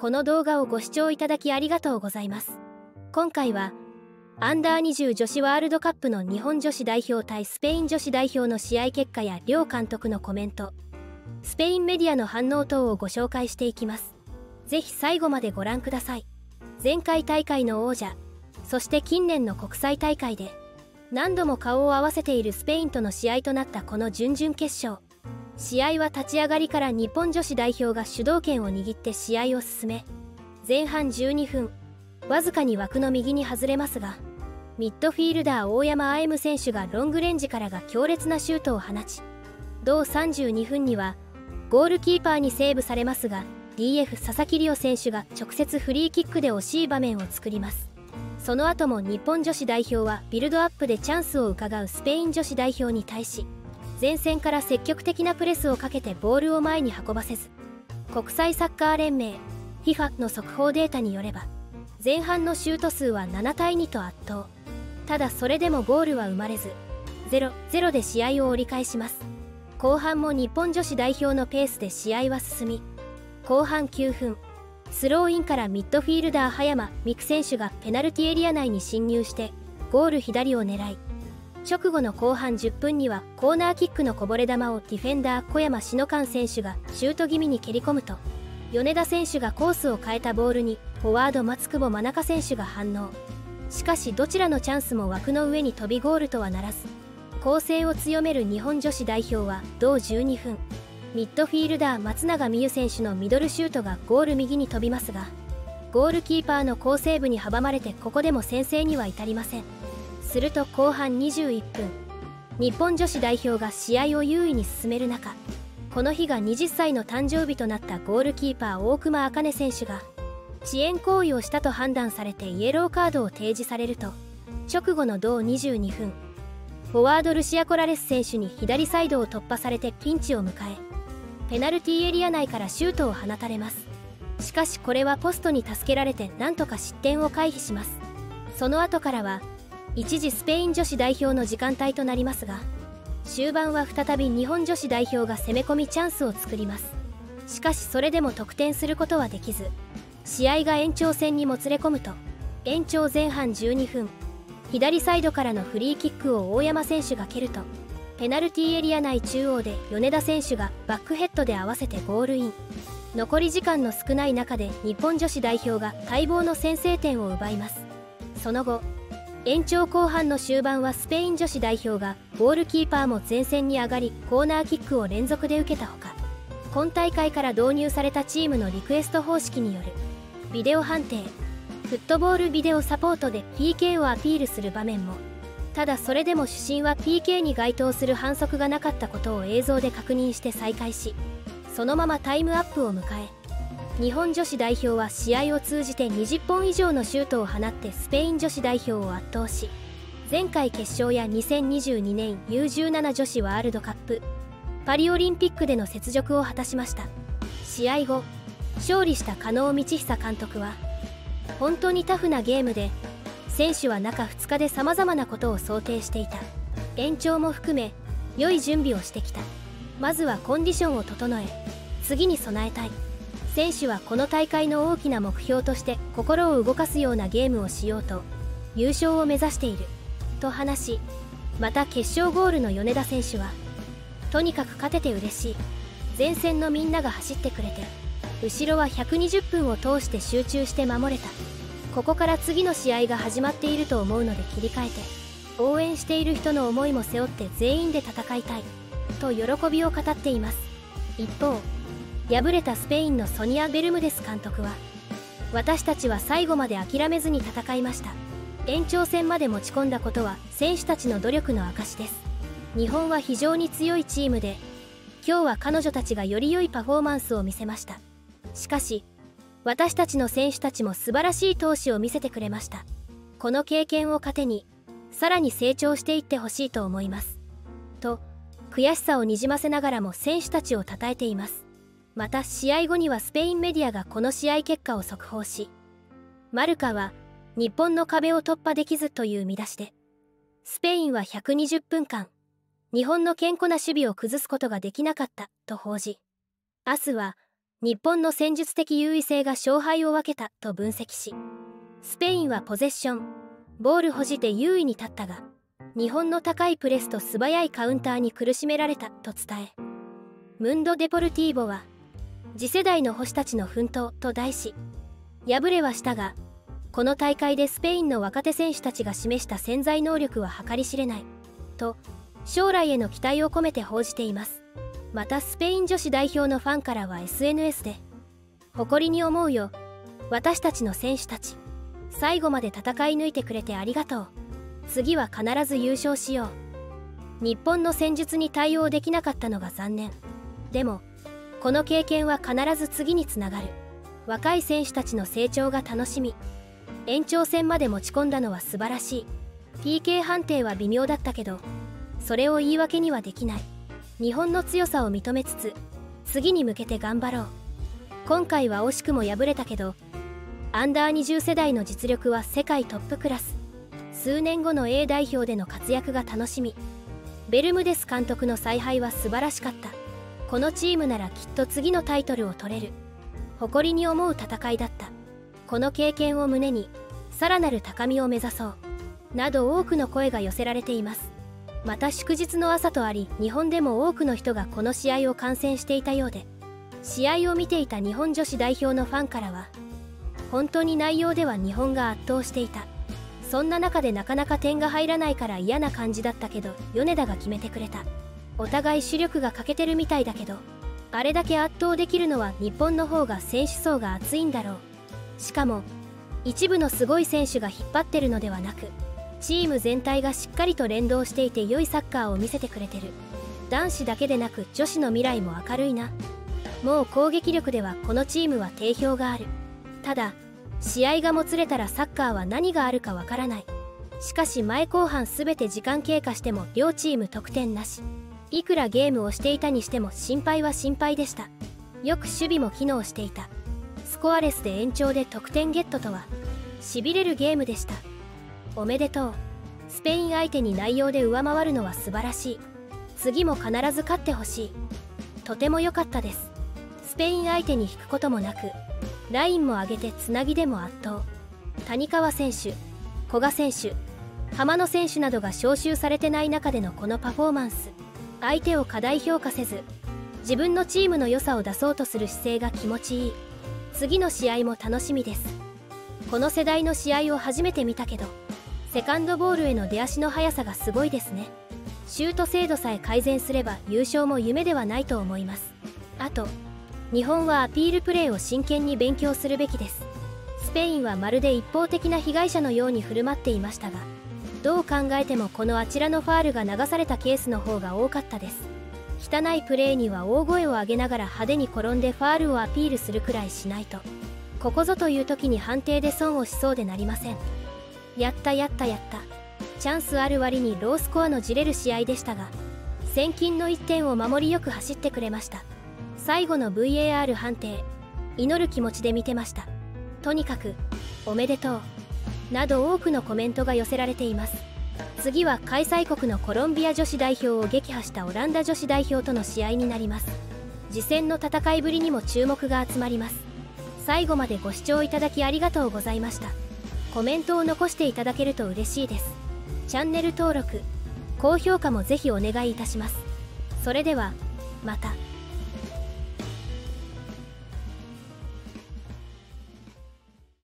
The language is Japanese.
この動画をご視聴いただきありがとうございます。今回はアンダー20女子ワールドカップの日本女子代表対スペイン女子代表の試合結果や両監督のコメントスペインメディアの反応等をご紹介していきます。ぜひ最後までご覧ください。前回大会の王者そして近年の国際大会で何度も顔を合わせているスペインとの試合となったこの準々決勝。試合は立ち上がりから日本女子代表が主導権を握って試合を進め前半12分わずかに枠の右に外れますがミッドフィールダー大山歩夢選手がロングレンジからが強烈なシュートを放ち同32分にはゴールキーパーにセーブされますが DF 佐々木里緒選手が直接フリーキックで惜しい場面を作ります。その後も日本女子代表はビルドアップでチャンスを伺うスペイン女子代表に対し前線から積極的なプレスをかけてボールを前に運ばせず国際サッカー連盟 FIFA の速報データによれば前半のシュート数は7対2と圧倒。ただそれでもゴールは生まれず0-0で試合を折り返します。後半も日本女子代表のペースで試合は進み後半9分スローインからミッドフィールダー葉山美空選手がペナルティエリア内に侵入してゴール左を狙い直後の後半10分にはコーナーキックのこぼれ球をディフェンダー小山篠勘選手がシュート気味に蹴り込むと米田選手がコースを変えたボールにフォワード松久保真中選手が反応。しかしどちらのチャンスも枠の上に飛びゴールとはならず攻勢を強める日本女子代表は同12分。ミッドフィールダー松永美優選手のミドルシュートがゴール右に飛びますがゴールキーパーの好セーブに阻まれてここでも先制には至りません。すると後半21分。日本女子代表が試合を優位に進める中この日が20歳の誕生日となったゴールキーパー大熊茜選手が遅延行為をしたと判断されてイエローカードを提示されると直後の同22分フォワードルシア・コラレス選手に左サイドを突破されてピンチを迎えペナルティーエリア内からシュートを放たれます。しかしこれはポストに助けられてなんとか失点を回避します。その後からは一時スペイン女子代表の時間帯となりますが終盤は再び日本女子代表が攻め込みチャンスを作ります。しかしそれでも得点することはできず試合が延長戦にもつれ込むと延長前半12分左サイドからのフリーキックを大山選手が蹴るとペナルティーエリア内中央で米田選手がバックヘッドで合わせてゴールイン。残り時間の少ない中で日本女子代表が待望の先制点を奪います。その後延長後半の終盤はスペイン女子代表がゴールキーパーも前線に上がりコーナーキックを連続で受けたほか今大会から導入されたチームのリクエスト方式によるビデオ判定フットボールビデオサポートで PK をアピールする場面も。ただそれでも主審は PK に該当する反則がなかったことを映像で確認して再開しそのままタイムアップを迎え日本女子代表は試合を通じて20本以上のシュートを放ってスペイン女子代表を圧倒し前回決勝や2022年 U17 女子ワールドカップパリオリンピックでの雪辱を果たしました。試合後勝利した加納道久監督は本当にタフなゲームで選手は中2日でさまざまなことを想定していた。延長も含め良い準備をしてきた。まずはコンディションを整え次に備えたい。選手はこの大会の大きな目標として心を動かすようなゲームをしようと優勝を目指していると話しまた決勝ゴールの米田選手はとにかく勝てて嬉しい前線のみんなが走ってくれて後ろは120分を通して集中して守れたここから次の試合が始まっていると思うので切り替えて応援している人の思いも背負って全員で戦いたいと喜びを語っています。一方敗れたスペインのソニア・ベルムデス監督は私たちは最後まで諦めずに戦いました。延長戦まで持ち込んだことは選手たちの努力の証です。日本は非常に強いチームで今日は彼女たちがより良いパフォーマンスを見せました。しかし私たちの選手たちも素晴らしい闘志を見せてくれました。この経験を糧にさらに成長していってほしいと思います。と悔しさをにじませながらも選手たちを称えています。また試合後にはスペインメディアがこの試合結果を速報しマルカは日本の壁を突破できずという見出しでスペインは120分間日本の健康な守備を崩すことができなかったと報じ明日は日本の戦術的優位性が勝敗を分けたと分析しスペインはポゼッションボール保持で優位に立ったが日本の高いプレスと素早いカウンターに苦しめられたと伝えムンド・デポルティーボは次世代の星たちの奮闘と題し敗れはしたがこの大会でスペインの若手選手たちが示した潜在能力は計り知れないと将来への期待を込めて報じています。またスペイン女子代表のファンからは SNS で誇りに思うよ私たちの選手たち最後まで戦い抜いてくれてありがとう。次は必ず優勝しよう。日本の戦術に対応できなかったのが残念。でもこの経験は必ず次につながる。若い選手たちの成長が楽しみ。延長戦まで持ち込んだのは素晴らしい。PK 判定は微妙だったけどそれを言い訳にはできない。日本の強さを認めつつ次に向けて頑張ろう。今回は惜しくも敗れたけどアンダー20世代の実力は世界トップクラス。数年後の A 代表での活躍が楽しみ。ベルムデス監督の采配は素晴らしかった。このチームならきっと次のタイトルを取れる。誇りに思う戦いだった。この経験を胸にさらなる高みを目指そう。など多くの声が寄せられています。また祝日の朝とあり日本でも多くの人がこの試合を観戦していたようで。試合を見ていた日本女子代表のファンからは本当に内容では日本が圧倒していた。そんな中でなかなか点が入らないから嫌な感じだったけど米田が決めてくれた。お互い主力が欠けてるみたいだけどあれだけ圧倒できるのは日本の方が選手層が厚いんだろう。しかも一部のすごい選手が引っ張ってるのではなくチーム全体がしっかりと連動していて良いサッカーを見せてくれてる。男子だけでなく女子の未来も明るいな。もう攻撃力ではこのチームは定評がある。ただ試合がもつれたらサッカーは何があるかわからない。しかし前後半全て時間経過しても両チーム得点なし。いくらゲームをしていたにしても心配は心配でした。よく守備も機能していた。スコアレスで延長で得点ゲットとはしびれるゲームでした。おめでとう。スペイン相手に内容で上回るのは素晴らしい。次も必ず勝ってほしい。とても良かったです。スペイン相手に引くこともなくラインも上げてつなぎでも圧倒。谷川選手古賀選手浜野選手などが招集されてない中でのこのパフォーマンス。相手を過大評価せず自分のチームの良さを出そうとする姿勢が気持ちいい。次の試合も楽しみです。この世代の試合を初めて見たけどセカンドボールへの出足の速さがすごいですね。シュート精度さえ改善すれば優勝も夢ではないと思います。あと日本はアピールプレーを真剣に勉強するべきです。スペインはまるで一方的な被害者のように振る舞っていましたがどう考えてもこのあちらのファールが流されたケースの方が多かったです。汚いプレーには大声を上げながら派手に転んでファールをアピールするくらいしないと。ここぞという時に判定で損をしそうでなりません。やったやったやった。チャンスある割にロースコアのじれる試合でしたが先金の1点を守りよく走ってくれました。最後の VAR 判定。祈る気持ちで見てました。とにかくおめでとう。など多くのコメントが寄せられています。次は開催国のコロンビア女子代表を撃破したオランダ女子代表との試合になります。次戦の戦いぶりにも注目が集まります。最後までご視聴いただきありがとうございました。コメントを残していただけると嬉しいです。チャンネル登録高評価もぜひお願いいたします。それではまた。